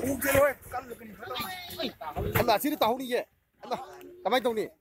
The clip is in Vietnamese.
오, 그래, 왜? 깔로 그니. 엄마, 시리 따오니 이제. 엄마, 가만히 있니